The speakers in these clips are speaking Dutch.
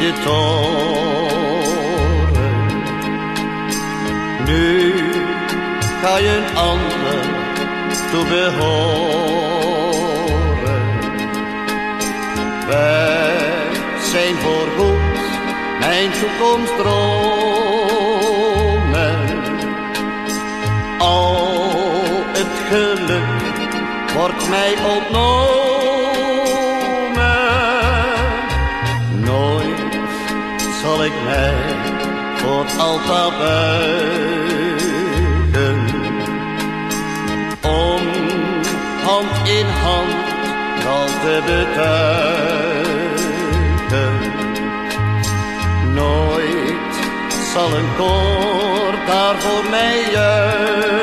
de toren. Nu ga je een ander toe behoren. Wij zijn voorgoed mijn toekomst dromen. Al het geluk wordt mij ontnomen. Ik mij voor altijd buigen. Om hand in hand al te betuigen. Nooit zal een koor daar voor mij juichen.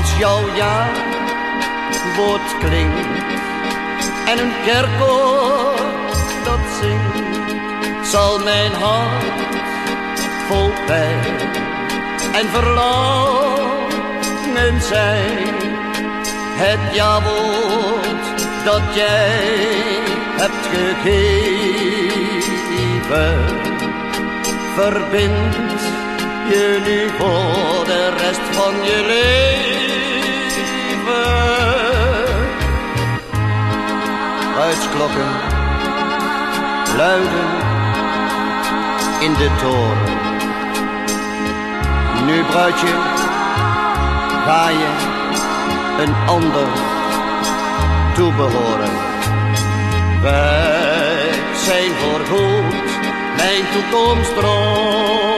Als jouw ja woord klinkt en een kerkkoor dat zingt, zal mijn hart vol pijn en verlangen zijn. Het ja-woord dat jij hebt gegeven, verbindt je nu voor de rest van je leven. Huisklokken luiden in de toren. Nu bruidje, ga je een ander toebehoren. Wij zijn voorgoed mijn toekomst dromen.